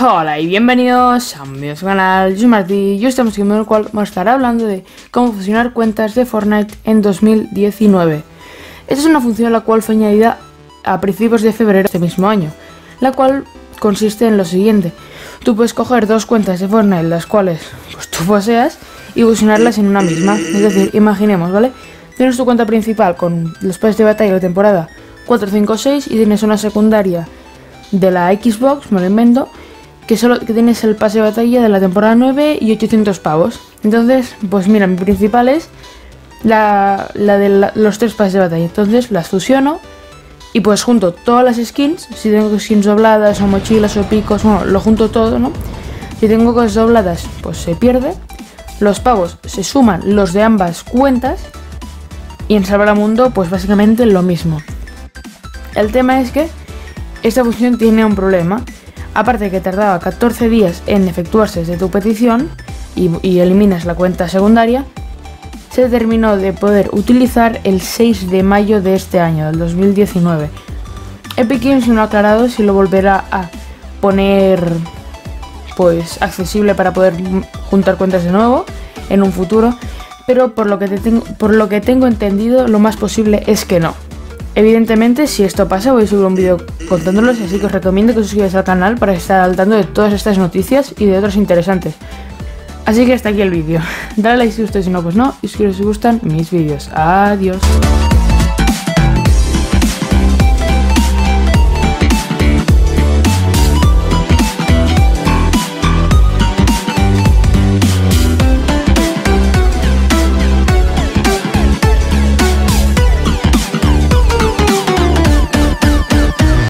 Hola y bienvenidos a mi canal, yo soy Martí y hoy estamos en el cual vamos a estar hablando de cómo fusionar cuentas de Fortnite en 2019. Esta es una función la cual fue añadida a principios de febrero de este mismo año, la cual consiste en lo siguiente. Tú puedes coger dos cuentas de Fortnite, las cuales pues, tú poseas, y fusionarlas en una misma. Es decir, imaginemos, ¿vale? Tienes tu cuenta principal con los pases de batalla de temporada 4, 5, 6 y tienes una secundaria de la Xbox, me lo invento, que solo que tienes el pase de batalla de la temporada 9 y 800 pavos. Entonces, pues mira, mi principal es la, de los tres pases de batalla. Entonces las fusiono y pues junto todas las skins, si tengo skins dobladas o mochilas o picos, bueno, lo junto todo, ¿no? Si tengo cosas dobladas, pues se pierde. Los pavos se suman los de ambas cuentas y en Salvar al Mundo, pues básicamente lo mismo. El tema es que esta función tiene un problema. Aparte de que tardaba 14 días en efectuarse desde tu petición y, eliminas la cuenta secundaria, se terminó de poder utilizar el 6 de mayo de este año, del 2019. Epic Games no ha aclarado si lo volverá a poner pues accesible para poder juntar cuentas de nuevo en un futuro, pero por lo que, tengo, por lo que tengo entendido lo más posible es que no. Evidentemente, si esto pasa, voy a subir un vídeo contándolos, así que os recomiendo que os suscribáis al canal para estar al tanto de todas estas noticias y de otras interesantes. Así que hasta aquí el vídeo. Dale like si os gusta, si no, pues no, y suscribiros si os gustan mis vídeos. Adiós.